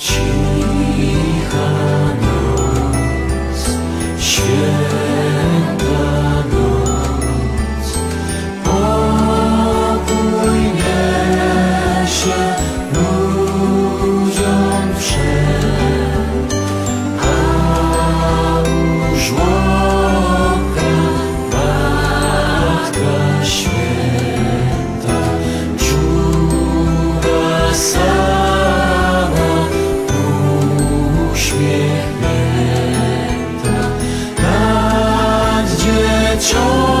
She 愁